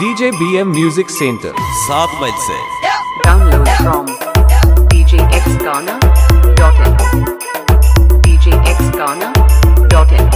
DJ BM Music Center. सात मील से। Download from djxghana.in djxghana.in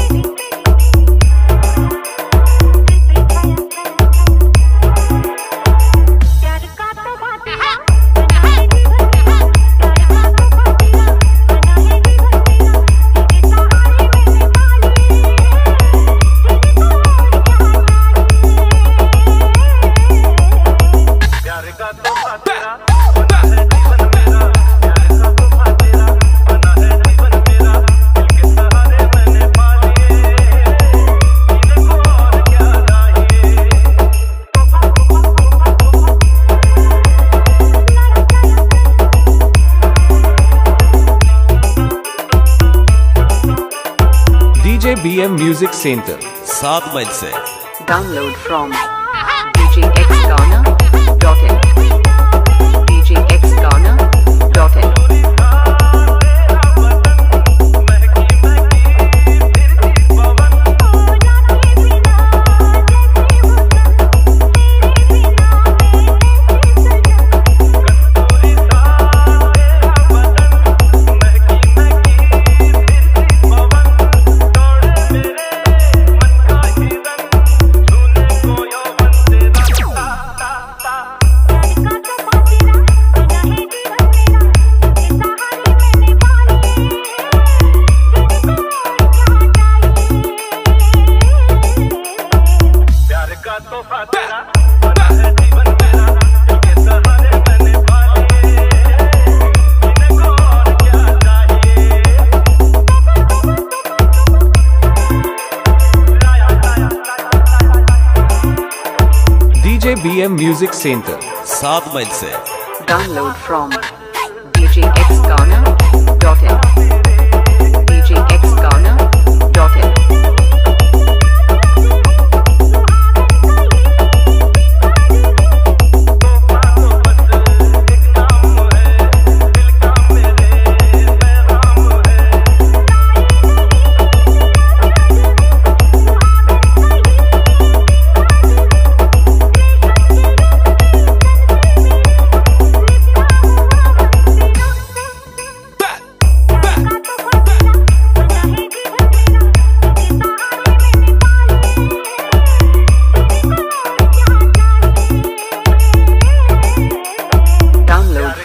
Music Center, South Mile se. Download from DJ X M music centre सात मई से। Download from DJ X गाना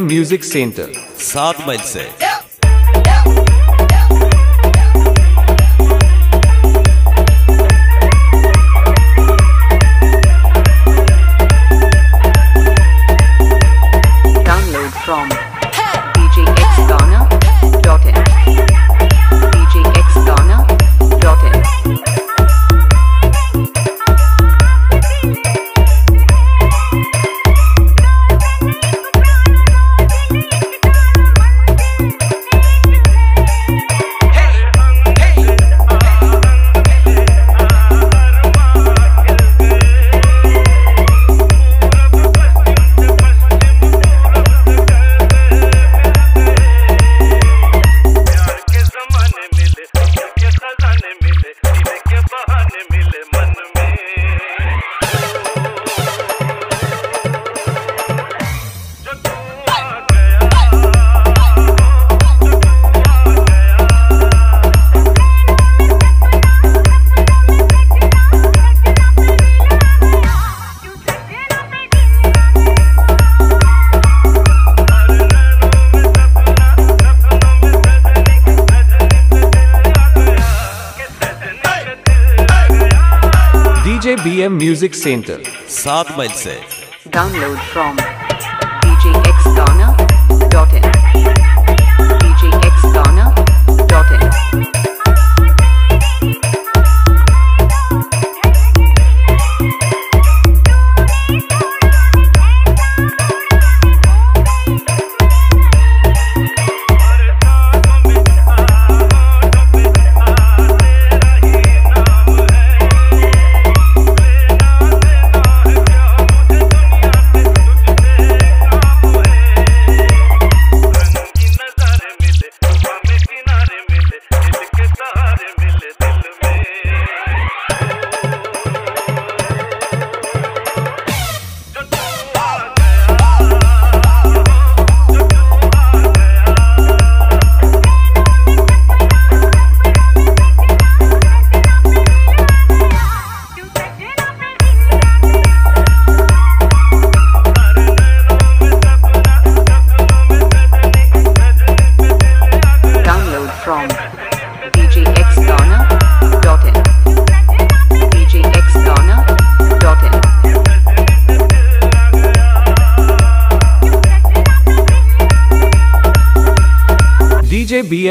music centre सात मील से। म्यूज़िक सेंटर सात मील से। Download from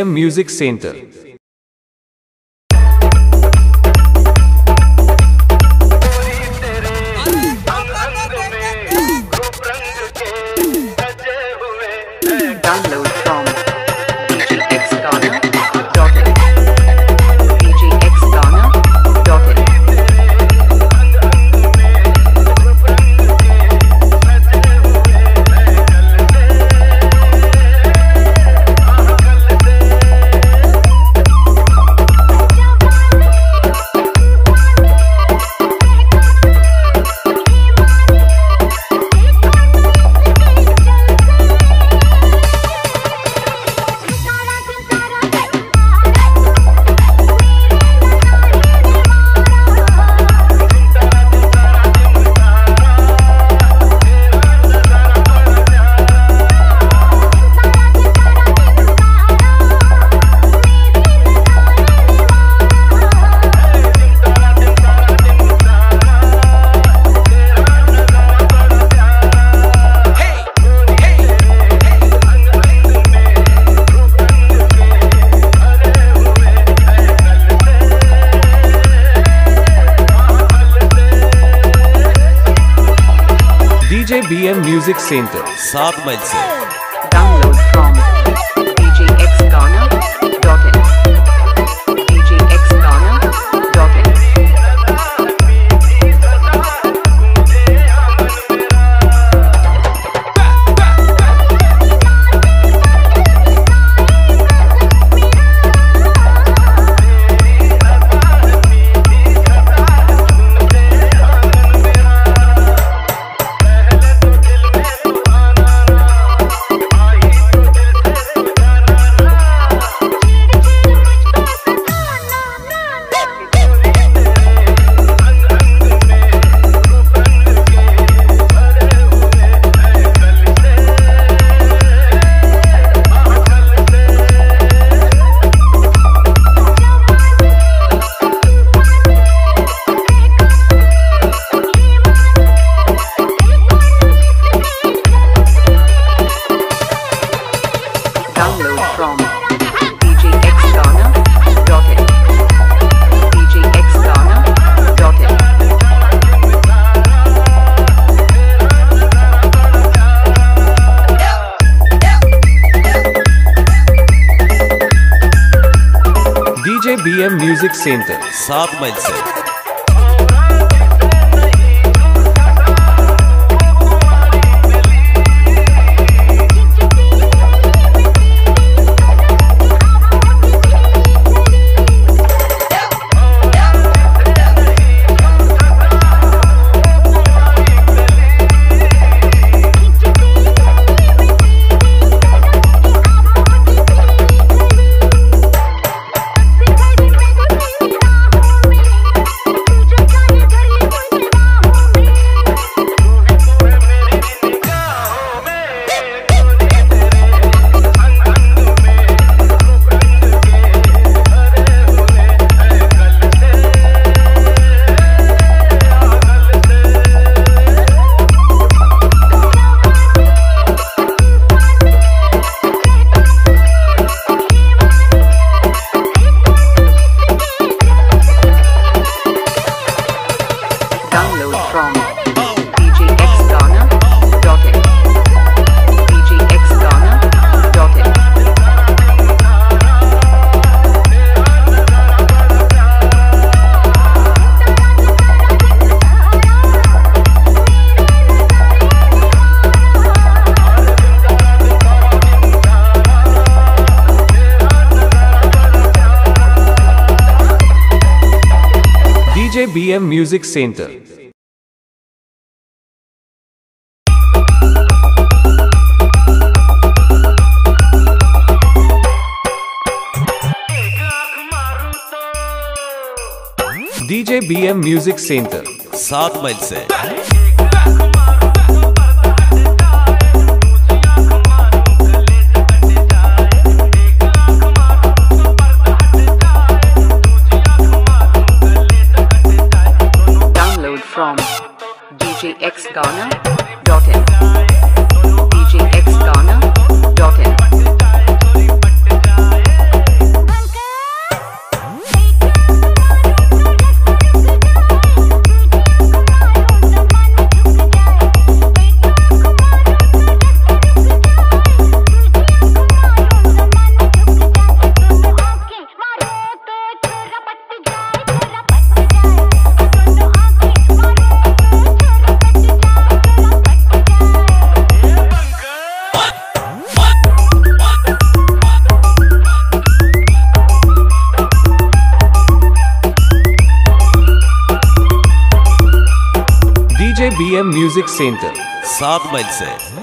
Music Center. Music centre सात माइल से। एम म्यूज़िक सेंटर सात मई से। Music centre DJ B M music centre सात मई से। Ghana. सेंटर सात माइल से।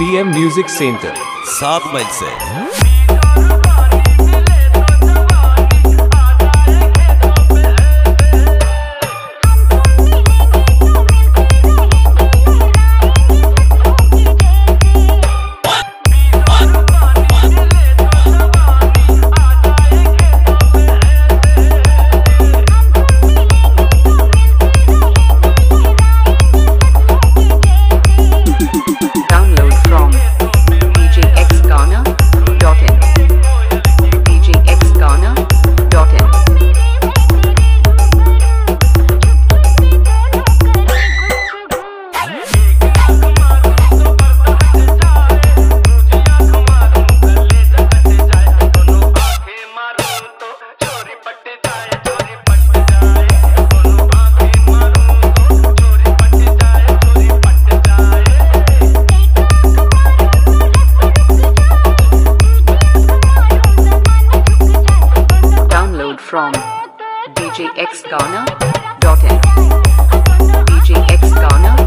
बी एम म्यूज़िक सेंटर सात मई से। djxghana.in. djxghana.in.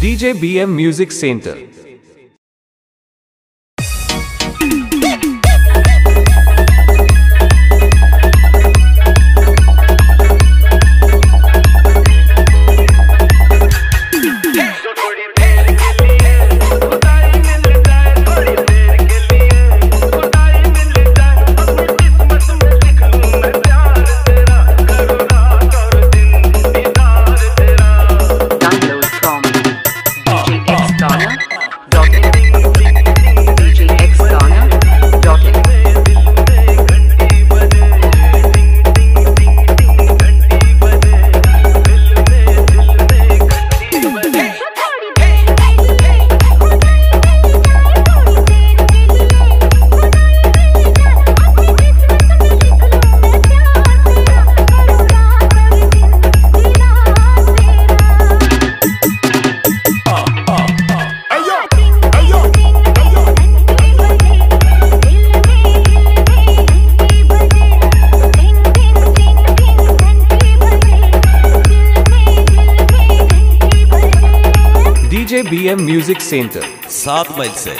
DJ BM Music Center. Music centre सात मई से।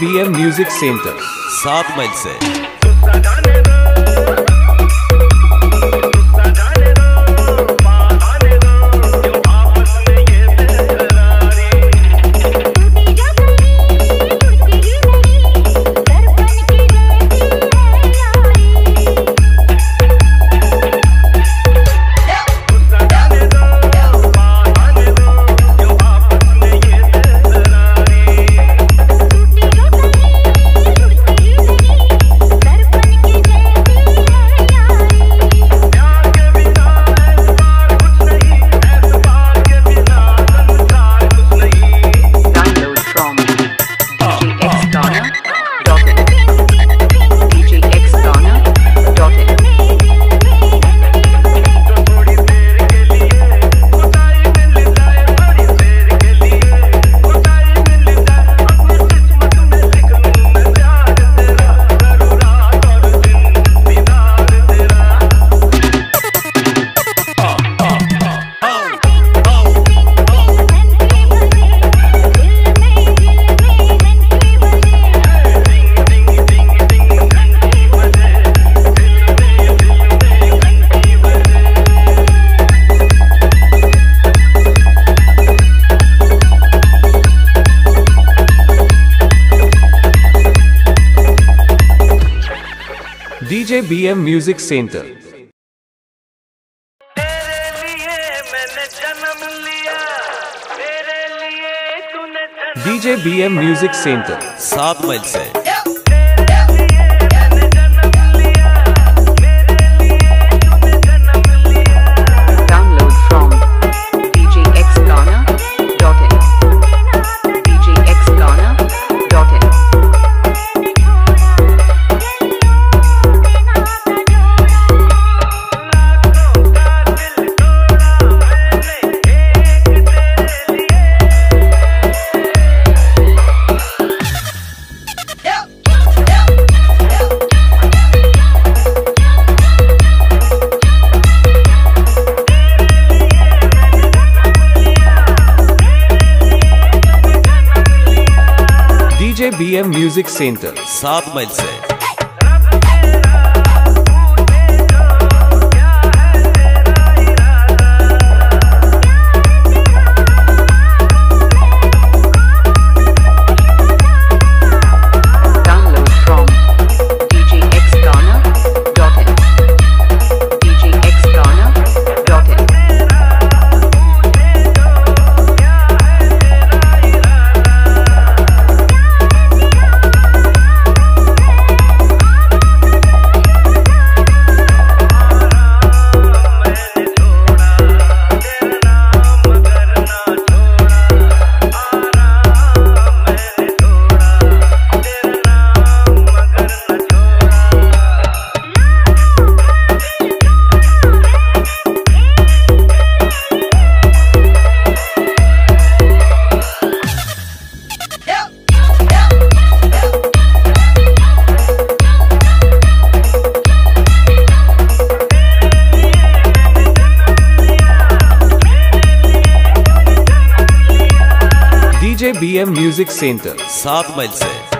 बी एम म्यूज़िक सेंटर सात मील से। Music centre. DJ B M music centre. सात मिल से। सेंटर सात मील से। म्यूज़िक सेंटर सात मील से।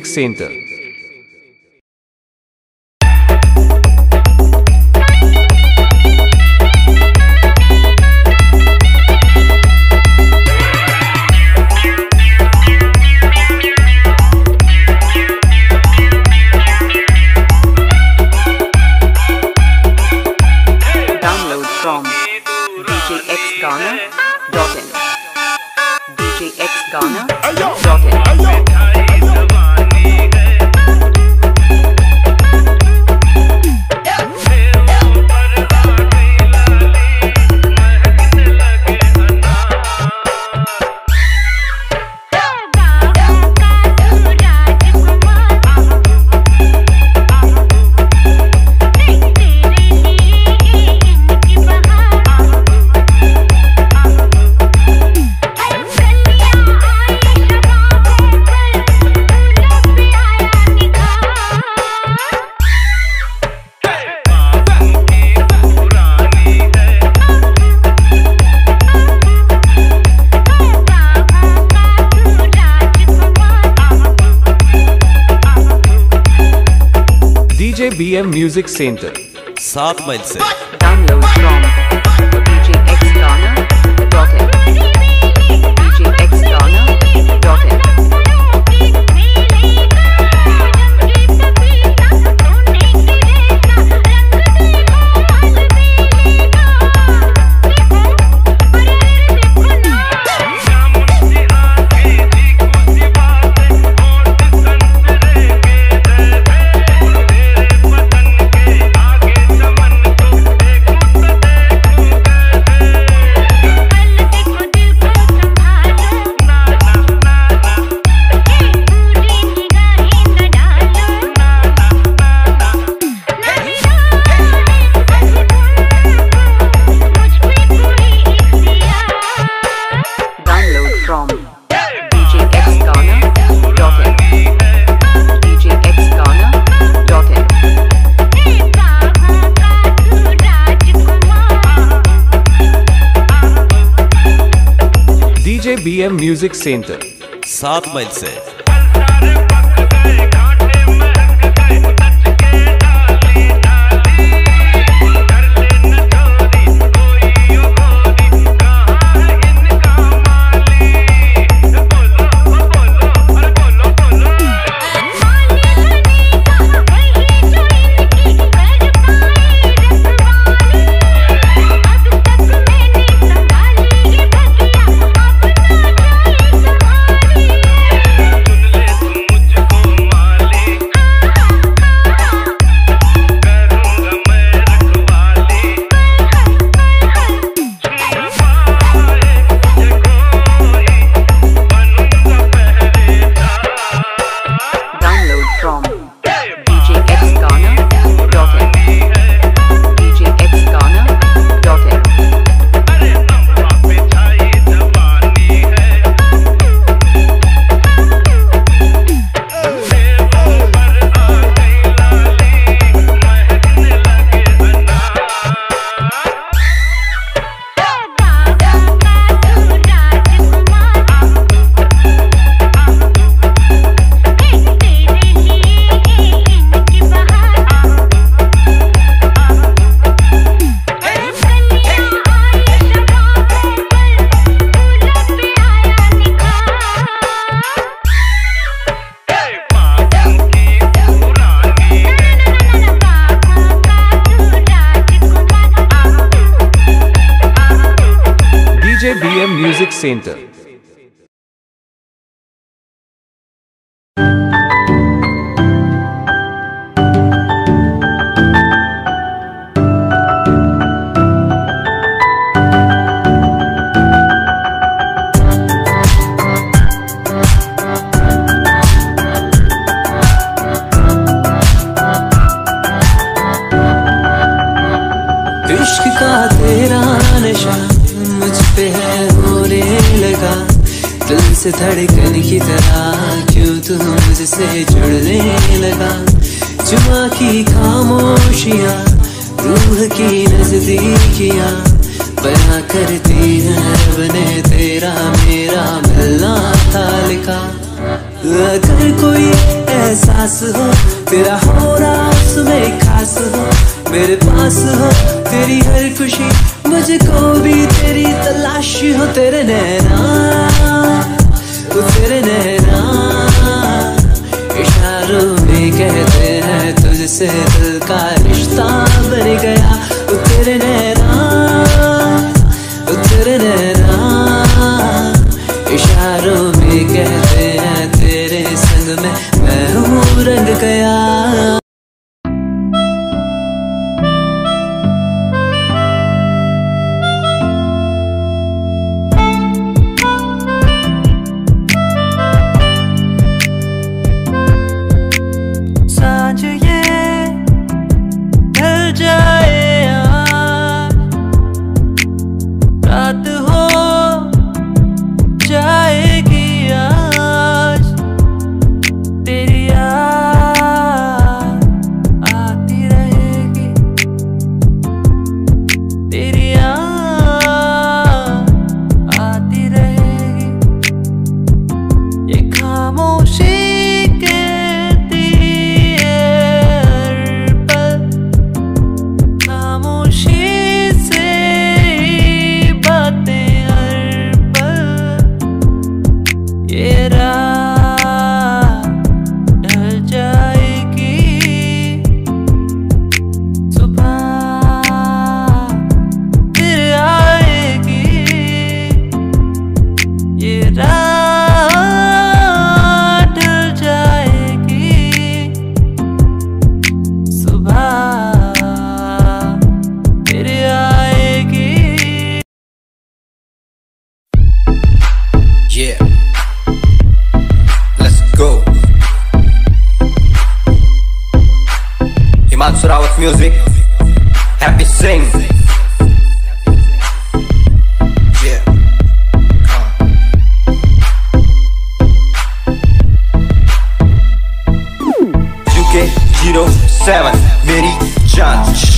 Music Center. DJX Ghana. djxghana.in djxghana.in music centre सात मई से। बी एम म्यूज़िक सेंटर सात मई से।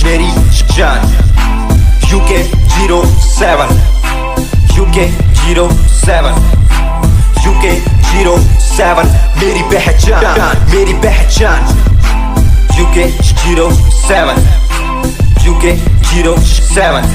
मेरी जान UK 07 UK 07 UK 07 मेरी पहचान मेरी पहचान UK 07 UK 07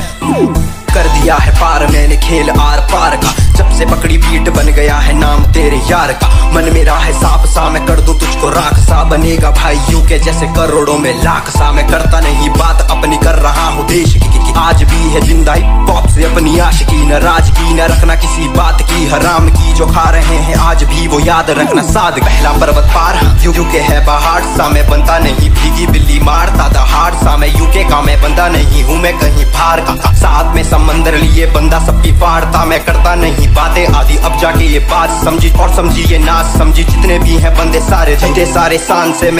कर दिया है पार मैंने खेल आर पार का जब से पकड़ी बीट बन गया है नाम तेरे यार का। मन मेरा है साफ़ सा मैं कर दूँ तुझको राख सा बनेगा भाई यू के जैसे करोड़ों में लाख सा मैं करता नहीं बात अपनी कर रहा हूँ देश की, की, की आज भी है ज़िंदा पॉप से अपनी आशिकी न राज की न रखना किसी बात की। हराम की जो खा रहे हैं आज भी वो याद रखना साद पहला पर्वत पार यू यू के है पहाड़ सा। मैं बनता नहीं भीगी बिल्ली मारता दहाड़ सा। मैं यूके का मैं बंदा नहीं हूँ मैं कहीं बाहर का। साथ में समंदर लिए बंदा सबकी फाड़ता मैं करता नहीं बातें आदि। अब जाके ये बात समझी और समझी ये नाच समझी। जितने भी हैं बंदे सारे झंडे, सारे शान से